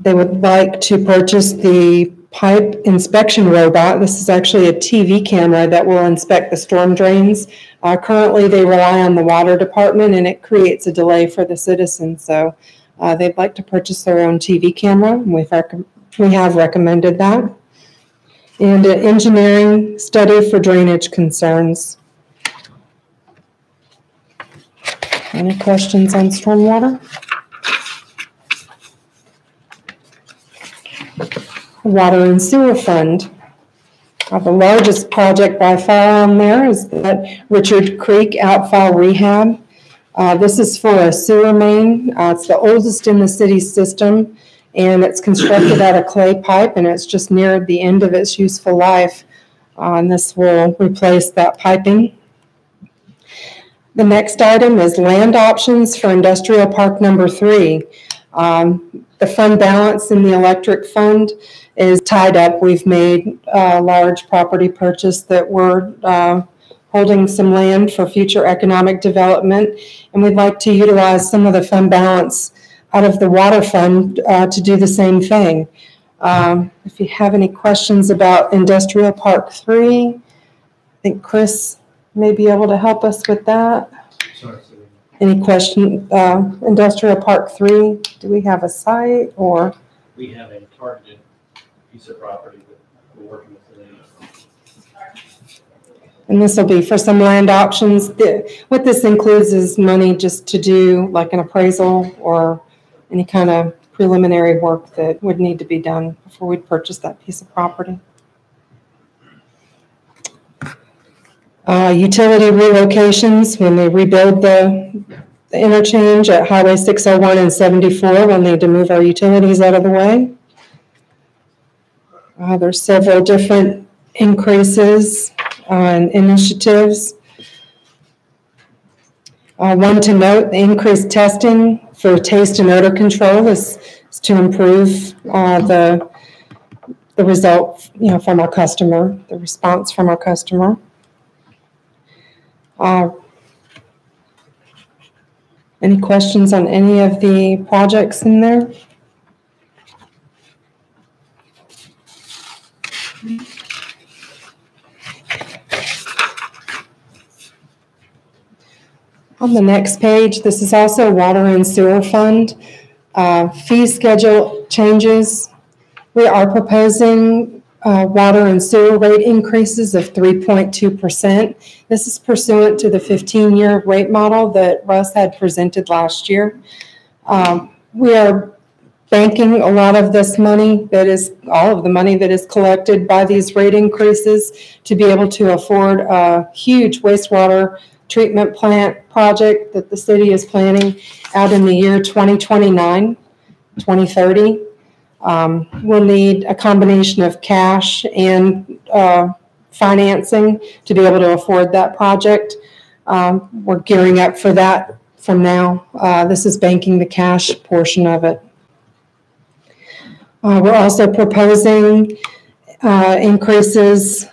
They would like to purchase the pipe inspection robot. This is actually a TV camera that will inspect the storm drains. Uh, Currently, they rely on the water department, and it creates a delay for the citizens. So uh, they'd like to purchase their own TV camera. We've, we have recommended that. And an engineering study for drainage concerns. Any questions on stormwater? Water and Sewer Fund. Uh, The largest project by far on there is that Richard Creek outfall rehab. Uh, This is for a sewer main. Uh, It's the oldest in the city system, and it's constructed out of clay pipe, and it's just near the end of its useful life. Uh, And this will replace that piping. The next item is land options for industrial park number three. Um, The fund balance in the electric fund is tied up. We've made a large property purchase that we're uh, holding some land for future economic development. And we'd like to utilize some of the fund balance out of the water fund uh, to do the same thing. Um, If you have any questions about industrial park three, I think Chris may be able to help us with that. Any question, uh, industrial park three, do we have a site or? we have a targeted piece of property that we're working with today. And this will be for some land options. The- What this includes is money just to do like an appraisal or any kind of preliminary work that would need to be done before we'd purchase that piece of property. Uh, Utility relocations, when they rebuild the the interchange at Highway 601 and 74, we'll need to move our utilities out of the way. Uh, There's several different increases on initiatives. Uh, One to note, the increased testing for taste and odor control is is to improve uh, the, the result, you know, from our customer, the response from our customer. Uh, Any questions on any of the projects in there? On the next page, this is also water and sewer fund. Uh, Fee schedule changes. We are proposing uh, water and sewer rate increases of 3.2%. This is pursuant to the 15-year rate model that Russ had presented last year. Um, We are banking a lot of this money that is, all of the money that is collected by these rate increases to be able to afford a huge wastewater treatment plant project that the city is planning out in the year 2029, 2030. Um, We'll need a combination of cash and uh, financing to be able to afford that project. Um, We're gearing up for that from now. Uh, This is banking the cash portion of it. Uh, We're also proposing uh, increases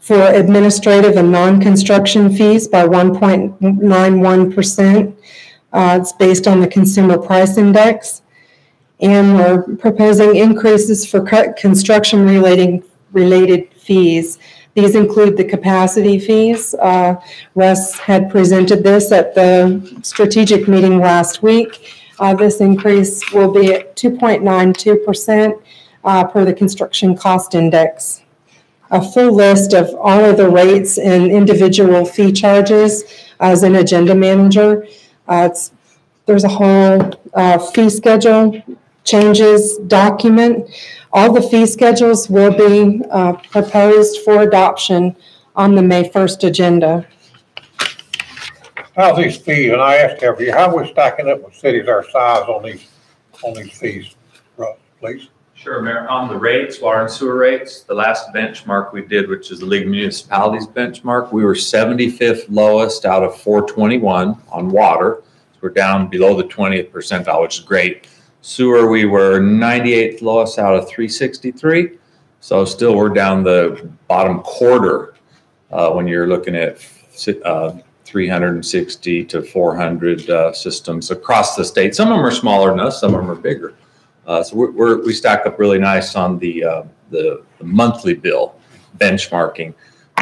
for administrative and non-construction fees by 1.91%. Uh, It's based on the Consumer Price Index. And we're proposing increases for construction relating, related fees. These include the capacity fees. Uh, Russ had presented this at the strategic meeting last week. Uh, This increase will be at 2.92% uh, per the construction cost index a full list of all of the rates and individual fee charges as an agenda manager. Uh, there's a whole, uh, fee schedule changes document. All the fee schedules will be, uh, proposed for adoption on the May first agenda. How's these fees, and I asked every year, how are we stacking up with cities our size on these, on these fees, Russ, please? Sure, Mayor. On the rates, water and sewer rates, the last benchmark we did, which is the League of Municipalities benchmark, we were 75th lowest out of 421 on water. So We're down below the 20th percentile, which is great. Sewer, we were 98th lowest out of 363. So still, we're down the bottom quarter uh, when you're looking at uh, 360 to 400 uh, systems across the state. Some of them are smaller than us, some of them are bigger. So we're, we stack up really nice on the, the, the monthly bill benchmarking.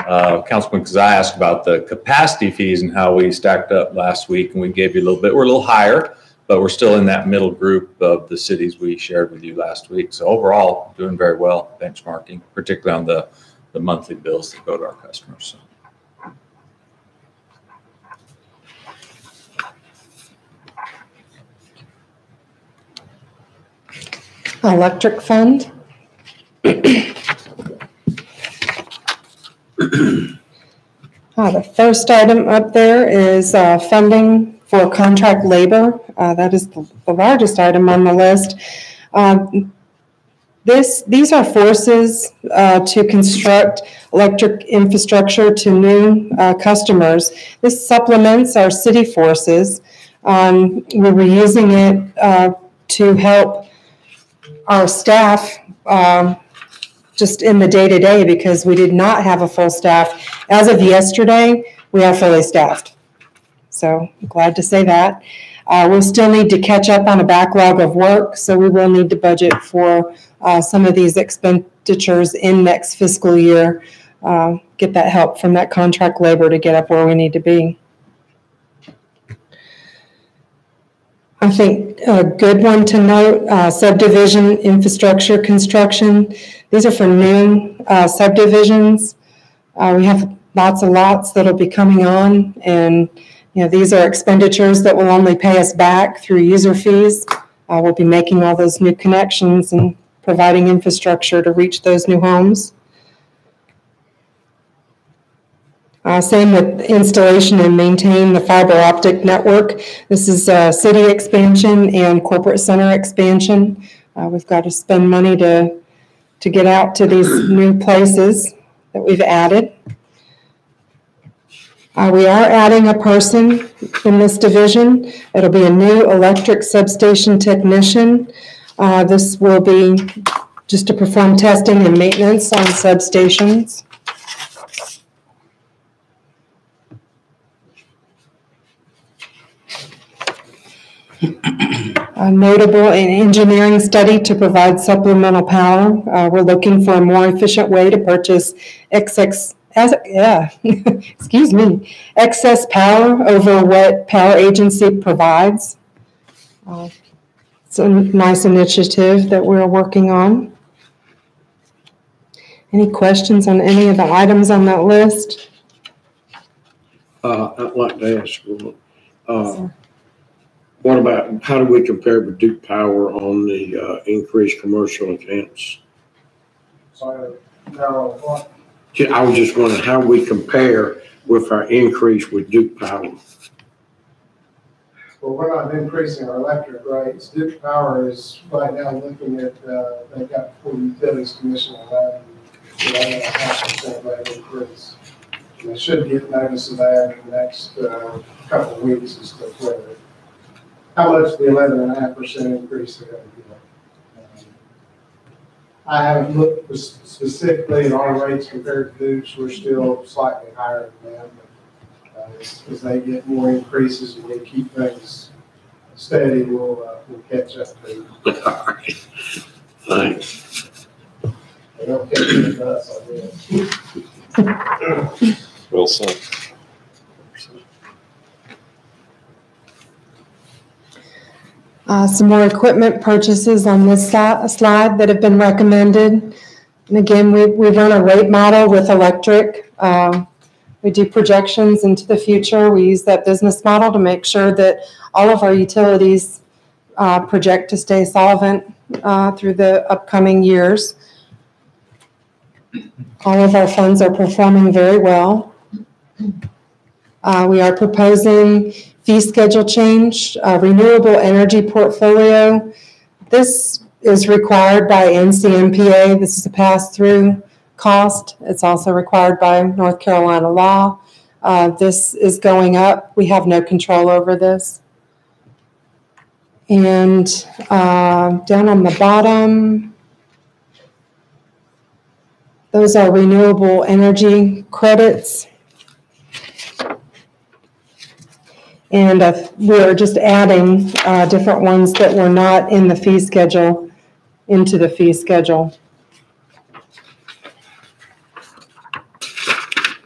Uh, Councilman Keziah asked about the capacity fees and how we stacked up last week, and we gave you a little bit. We're a little higher, but we're still in that middle group of the cities we shared with you last week. So overall, doing very well benchmarking, particularly on the, the monthly bills that go to our customers. So. Electric fund. Uh, The first item up there is uh, funding for contract labor. Uh, That is the the largest item on the list. Uh, This, these are forces uh, to construct electric infrastructure to new uh, customers. This supplements our city forces. Um, We were using it uh, to help our staff um, just in the day-to-day because we did not have a full staff. As of yesterday, we are fully staffed. So glad to say that. Uh, We'll still need to catch up on a backlog of work, so we will need to budget for uh, some of these expenditures in next fiscal year. uh, Get that help from that contract labor to get up where we need to be. I think a good one to note, uh, subdivision infrastructure construction. These are for new uh, subdivisions. Uh, We have lots of lots that'll be coming on, and, you know, these are expenditures that will only pay us back through user fees. Uh, We'll be making all those new connections and providing infrastructure to reach those new homes. Uh, Same with installation and maintain the fiber optic network. This is uh, city expansion and corporate center expansion. Uh, We've got to spend money to, to get out to these new places that we've added. Uh, We are adding a person in this division. It'll be a new electric substation technician. Uh, This will be just to perform testing and maintenance on substations. A notable engineering study to provide supplemental power. Uh, We're looking for a more efficient way to purchase excess, as, yeah, *laughs* excuse me, excess power over what power agency provides. Uh, It's a nice initiative that we're working on. Any questions on any of the items on that list? Uh, I'd like to ask, uh, what about, how do we compare with Duke Power on the, uh, increased commercial accounts? So, no, what, Ju- I was just wondering how we compare with our increase with Duke Power. well, we're not increasing our electric rates. Duke Power is right now looking at, uh, they've got full utilities commission eleven, eleven and a half percent rate increase. They should get notice of that in the next, uh, couple of weeks as to whether, how much the eleven and a half percent increase they're gonna get. I haven't looked specifically at our rates compared to Duke's, we're still slightly higher than them, but uh, as, as they get more increases and we keep things steady, we'll, uh, we'll catch up to them. *laughs* All right. Thanks. They don't catch up to us, I guess. Well said. Uh, Some more equipment purchases on this slide that have been recommended. And again, we, we run a rate model with electric. Um, We do projections into the future. We use that business model to make sure that all of our utilities uh, project to stay solvent uh, through the upcoming years. All of our funds are performing very well. Uh, We are proposing fee schedule change, uh, renewable energy portfolio. This is required by NCMPA. This is a pass-through cost. It's also required by North Carolina law. Uh, This is going up. We have no control over this. And uh, down on the bottom, those are renewable energy credits. And uh, we're just adding uh, different ones that were not in the fee schedule into the fee schedule.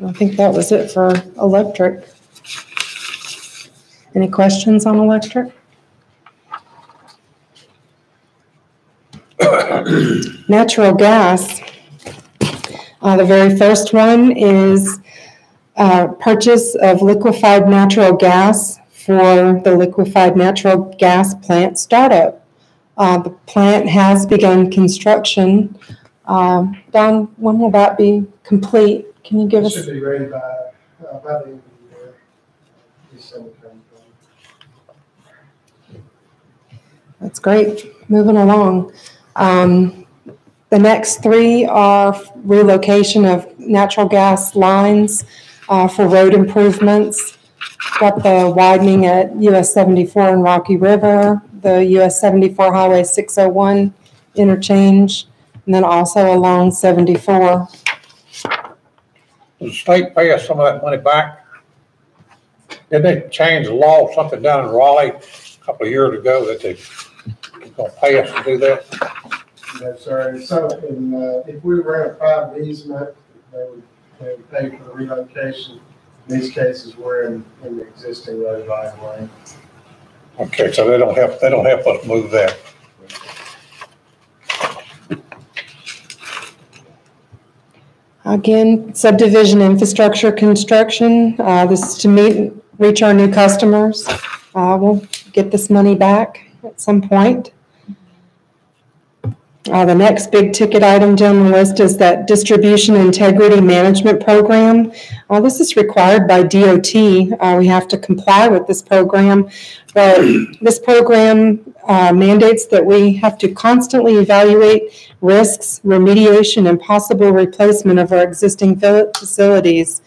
I think that was it for electric. Any questions on electric? *coughs* Natural gas. Uh, The very first one is uh, purchase of liquefied natural gas for the liquefied natural gas plant startup. Uh, The plant has begun construction. Um, Don, when will that be complete? Can you give It us? should be ready by, uh, by the end of the year. December. That's great. Moving along. Um, The next three are relocation of natural gas lines uh, for road improvements. Got the widening at US 74 and Rocky River, the US 74 Highway 601 interchange, and then also along 74. Does the state pay us some of that money back? Didn't they change the law, something down in Raleigh a couple of years ago that they gonna pay us to do that? No, sir, so, in, uh, if we were in a private easement, they would, they would pay for the relocation. In these cases, we're in, in the existing road right of way. Okay, so they don't help, they don't help us move that. Again, subdivision infrastructure construction, uh, this is to meet, reach our new customers. Uh, We'll get this money back at some point. Uh, The next big ticket item down the list is that distribution integrity management program. Uh, This is required by DOT. Uh, We have to comply with this program. But this program uh, mandates that we have to constantly evaluate risks, remediation, and possible replacement of our existing facilities.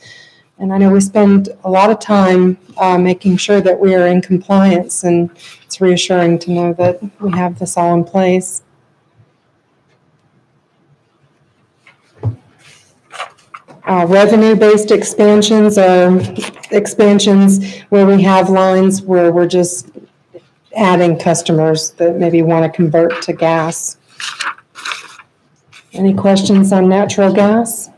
And I know we spend a lot of time uh, making sure that we are in compliance, and it's reassuring to know that we have this all in place. Uh, Revenue-based expansions are expansions where we have lines where we're just adding customers that maybe want to convert to gas. Any questions on natural gas?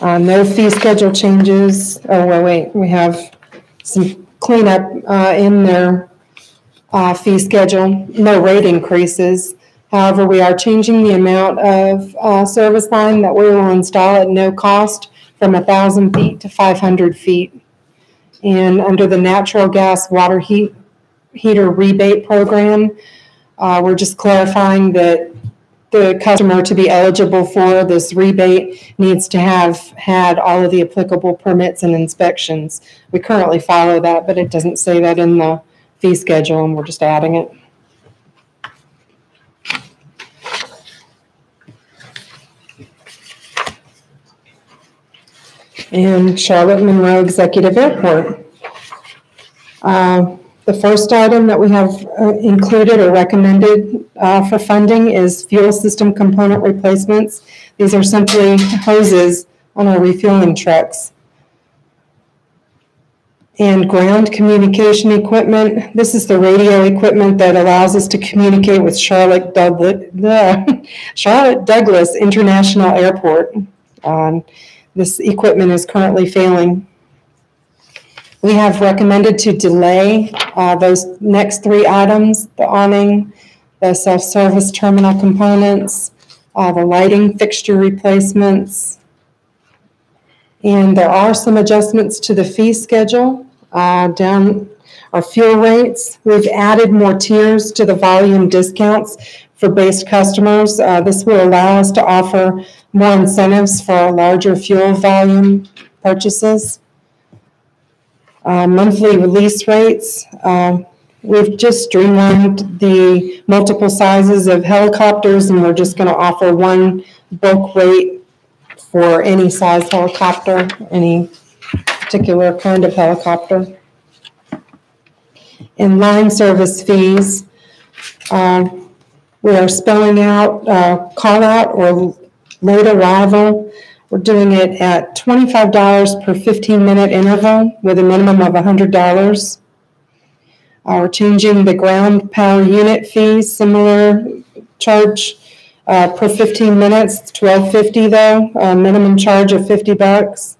Uh, no fee schedule changes. Oh, well, wait, we have some cleanup, uh, in their, uh, fee schedule. No rate increases. However, we are changing the amount of, uh, service line that we will install at no cost from a thousand feet to five hundred feet. And under the natural gas water heat, heater rebate program, uh, we're just clarifying that the customer to be eligible for this rebate needs to have had all of the applicable permits and inspections. We currently follow that, but it doesn't say that in the fee schedule, and we're just adding it. And Charlotte Monroe Executive Airport. Uh, The first item that we have uh, included or recommended uh, for funding is fuel system component replacements. These are simply hoses on our refueling trucks. And ground communication equipment, this is the radio equipment that allows us to communicate with Charlotte Douglas, *laughs* Charlotte Douglas International Airport. Um, This equipment is currently failing. We have recommended to delay uh, those next three items, the awning, the self-service terminal components, uh, the lighting fixture replacements. And there are some adjustments to the fee schedule uh, down our fuel rates. We've added more tiers to the volume discounts for base customers. Uh, This will allow us to offer more incentives for larger fuel volume purchases. Uh, Monthly release rates, uh, we've just streamlined the multiple sizes of helicopters, and we're just going to offer one bulk rate for any size helicopter, any particular kind of helicopter. In line service fees, uh, we are spelling out uh, call out or late arrival. We're doing it at twenty-five dollars per fifteen-minute interval with a minimum of hundred dollars. Uh, We're changing the ground power unit fees, similar charge uh, per fifteen minutes, twelve fifty though, a minimum charge of fifty bucks.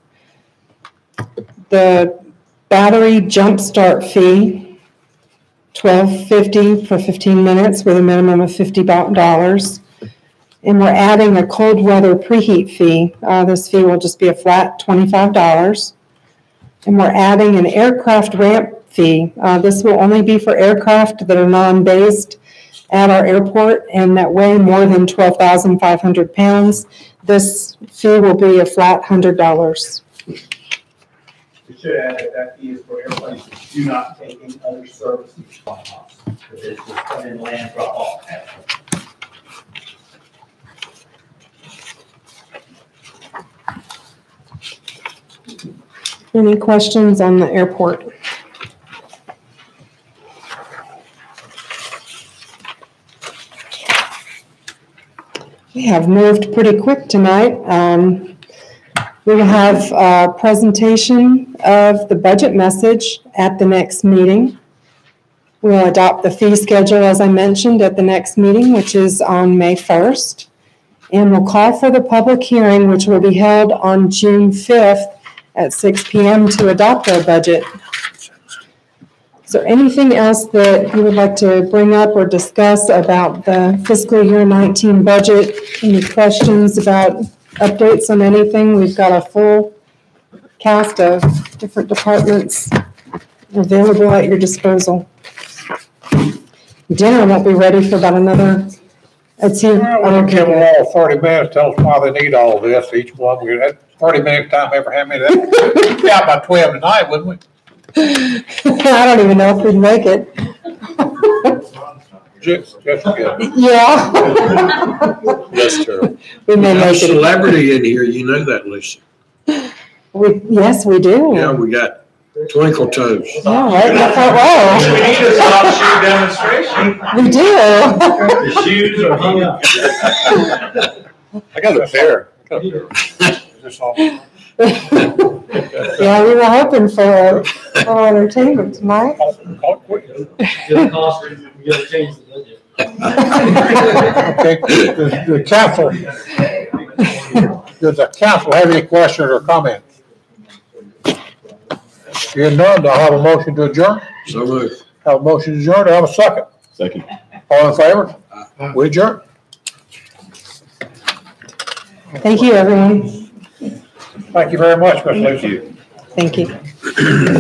The battery jump start fee, twelve fifty for fifteen minutes with a minimum of fifty dollars. And we're adding a cold weather preheat fee. Uh, this fee will just be a flat twenty-five dollars. And we're adding an aircraft ramp fee. Uh, this will only be for aircraft that are non-based at our airport and that weigh more than twelve thousand five hundred pounds. This fee will be a flat hundred dollars. We should add that that fee is for airplanes that do not take any other services from us. Come in, land, drop off. Any questions on the airport? We have moved pretty quick tonight. Um, We have a presentation of the budget message at the next meeting. We'll adopt the fee schedule, as I mentioned, at the next meeting, which is on May 1st. And we'll call for the public hearing, which will be held on June 5th at six PM to adopt our budget. Is there anything else that you would like to bring up or discuss about the fiscal year 19 budget? Any questions about updates on anything? We've got a full cast of different departments available at your disposal. Dinner won't be ready for about another, it's here. Well, we'll give them all thirty minutes, tell us why they need all this, each one, we had thirty minutes time ever have many, that, yeah, by twelve tonight, wouldn't we? *laughs* I don't even know if we'd make it. Just, just kidding. Yeah. That's true. We may We have a make it. celebrity in here, you know that, Lisa. We, yes, we do. Yeah, we got Twinkle Toes. Yeah, right in the front. We need a soft shoe demonstration. We do. The shoes are hung up. I got a pair. I got a pair. Is this all? Yeah, we were hoping for uh, a little entertainment tonight. Call it quits. The cost, we gotta change the budget. *laughs* Okay, the, the council, does the council have any questions or comments? Hearing none, do I have a motion to adjourn? So moved. Have a motion to adjourn, do I have a second? Second. All in favor? We adjourn. Thank you, everyone. Thank you very much, Ms. Lucy. Thank you.